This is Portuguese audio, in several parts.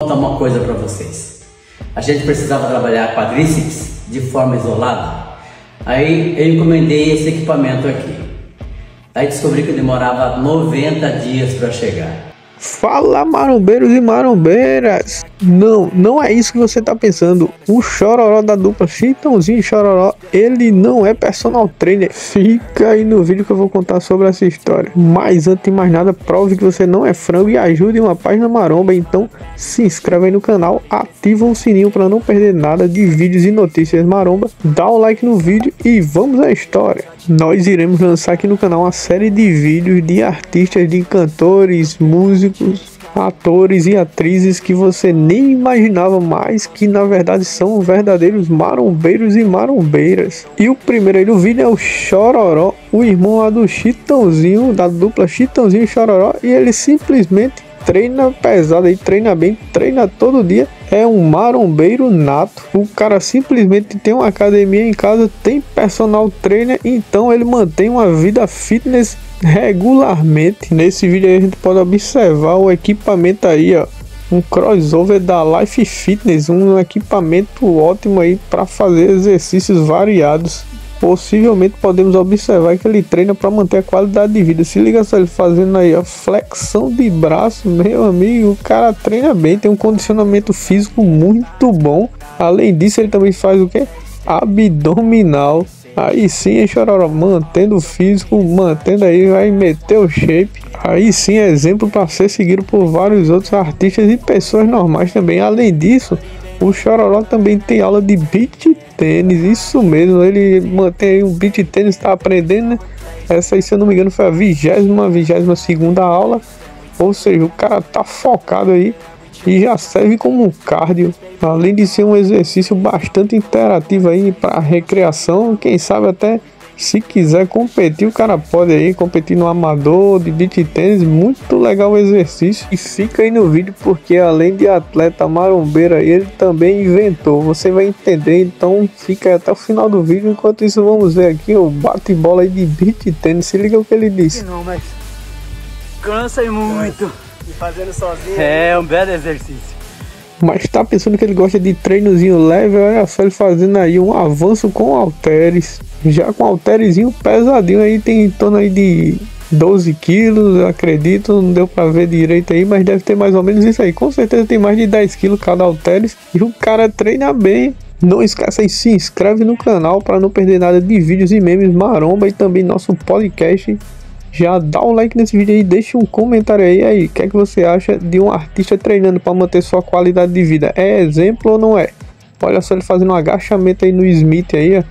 Contar uma coisa para vocês. A gente precisava trabalhar quadríceps de forma isolada. Aí eu encomendei esse equipamento aqui. Aí descobri que demorava 90 dias para chegar. Fala marombeiros e marombeiras! Não, não é isso que você tá pensando. O chororó da dupla Chitãozinho e Chororó, ele não é personal trainer. Fica aí no vídeo que eu vou contar sobre essa história. Mas antes de mais nada, prove que você não é frango e ajude uma página maromba. Então se inscreve aí no canal, ativa o sininho para não perder nada de vídeos e notícias maromba. Dá o like no vídeo e vamos à história. Nós iremos lançar aqui no canal uma série de vídeos de artistas, de cantores, músicos, atores e atrizes que você nem imaginava mais que na verdade são verdadeiros marombeiros e marombeiras. E o primeiro aí do vídeo é o Chororó, o irmão lá do Chitãozinho, da dupla Chitãozinho e Chororó, e ele simplesmente treina pesado e treina bem, treina todo dia. É um marombeiro nato. O cara simplesmente tem uma academia em casa, tem personal trainer, então ele mantém uma vida fitness regularmente. Nesse vídeo aí a gente pode observar o equipamento aí, ó. Um crossover da Life Fitness, um equipamento ótimo aí para fazer exercícios variados possivelmente podemos observar que ele treina para manter a qualidade de vida. Se liga só ele fazendo aí a flexão de braço, meu amigo, o cara treina bem, tem um condicionamento físico muito bom. Além disso, ele também faz o que? Abdominal. Aí sim, Chororó, mantendo o físico, mantendo aí, vai meter o shape. Aí sim, é exemplo para ser seguido por vários outros artistas e pessoas normais também. Além disso, o Chororó também tem aula de beat tênis, isso mesmo. Ele mantém aí um beat tênis, está aprendendo, né? Essa aí, se eu não me engano, foi a vigésima, vigésima segunda aula. Ou seja, o cara tá focado aí e já serve como cardio, além de ser um exercício bastante interativo aí para recreação, quem sabe até se quiser competir, o cara pode aí competir no amador, de beat tênis, muito legal o exercício. E fica aí no vídeo porque além de atleta marombeira, ele também inventou. Você vai entender, então fica até o final do vídeo. Enquanto isso, vamos ver aqui o bate-bola aí de beat tênis. Se liga o que ele disse. Não, mas cansa e muito. E fazendo sozinho. É um belo exercício. Mas tá pensando que ele gosta de treinozinho leve, olha só ele fazendo aí um avanço com halteres. Já com halterezinho pesadinho aí, tem em torno aí de 12 quilos, acredito, não deu para ver direito aí, mas deve ter mais ou menos isso aí. Com certeza tem mais de 10 quilos cada halteres e o cara treina bem. Não esqueça aí, se inscreve no canal para não perder nada de vídeos e memes maromba e também nosso podcast já dá o like nesse vídeo aí, deixa um comentário aí, aí, o que é que você acha de um artista treinando para manter sua qualidade de vida? É exemplo ou não é? Olha só ele fazendo um agachamento aí no Smith aí, ó.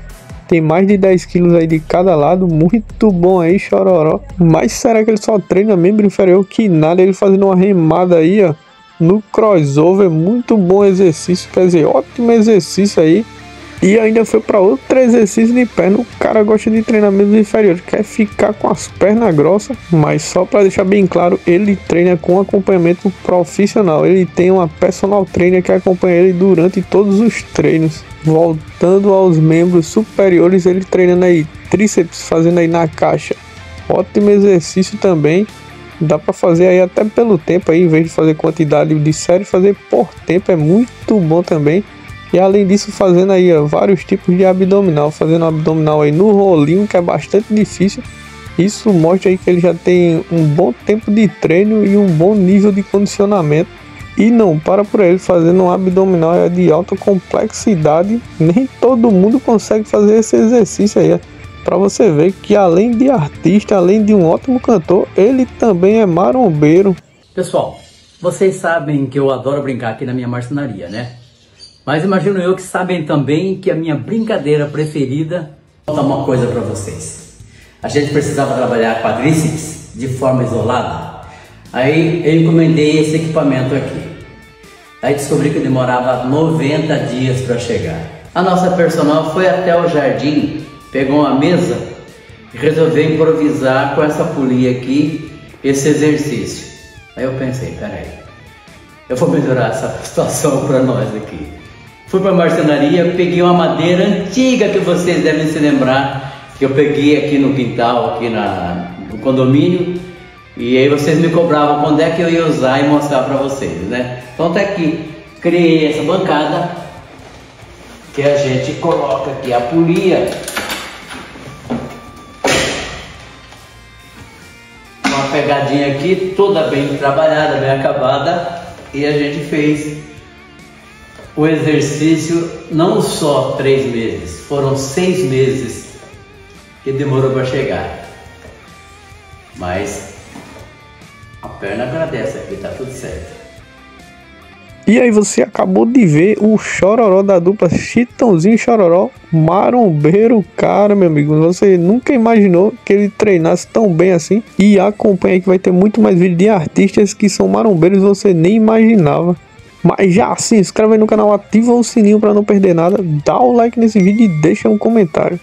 Tem mais de 10 quilos aí de cada lado, muito bom aí, chororó. Mas será que ele só treina membro inferior? Que nada, ele fazendo uma remada aí, ó. No crossover, muito bom exercício, quer dizer, ótimo exercício aí. E ainda foi para outro exercício de perna. O cara gosta de treinamento inferior, quer ficar com as pernas grossas, mas só para deixar bem claro, ele treina com acompanhamento profissional. Ele tem uma personal trainer que acompanha ele durante todos os treinos. Voltando aos membros superiores, ele treinando aí tríceps, fazendo aí na caixa. Ótimo exercício também. Dá para fazer aí até pelo tempo aí, em vez de fazer quantidade de série, fazer por tempo é muito bom também. E além disso, fazendo aí ó, vários tipos de abdominal, fazendo abdominal aí no rolinho, que é bastante difícil. Isso mostra aí que ele já tem um bom tempo de treino e um bom nível de condicionamento. E não para por ele fazendo um abdominal de alta complexidade. Nem todo mundo consegue fazer esse exercício aí. Para você ver que além de artista, além de um ótimo cantor, ele também é marombeiro. Pessoal, vocês sabem que eu adoro brincar aqui na minha marcenaria, né? Mas imagino eu que sabem também que a minha brincadeira preferida. Vou uma coisa para vocês. A gente precisava trabalhar quadríceps de forma isolada. Aí eu encomendei esse equipamento aqui. Aí descobri que demorava 90 dias para chegar. A nossa personal foi até o jardim, pegou uma mesa e resolveu improvisar com essa polia aqui esse exercício. Aí eu pensei, peraí, eu vou melhorar essa situação para nós aqui. Fui para a marcenaria, peguei uma madeira antiga que vocês devem se lembrar, que eu peguei aqui no quintal, aqui na, no condomínio. E aí vocês me cobravam quando é que eu ia usar e mostrar para vocês, né? Então tá aqui, criei essa bancada que a gente coloca aqui a polia. Uma pegadinha aqui, toda bem trabalhada, bem acabada. E a gente fez o exercício não só três meses, foram seis meses que demorou para chegar. Mas a perna agradece aqui, tá tudo certo. E aí você acabou de ver o chororó da dupla Chitãozinho Chororó, marombeiro, cara, meu amigo. Você nunca imaginou que ele treinasse tão bem assim. E acompanha que vai ter muito mais vídeo de artistas que são marombeiros, você nem imaginava. Mas já se inscreve no canal, ativa o sininho para não perder nada, dá o like nesse vídeo e deixa um comentário.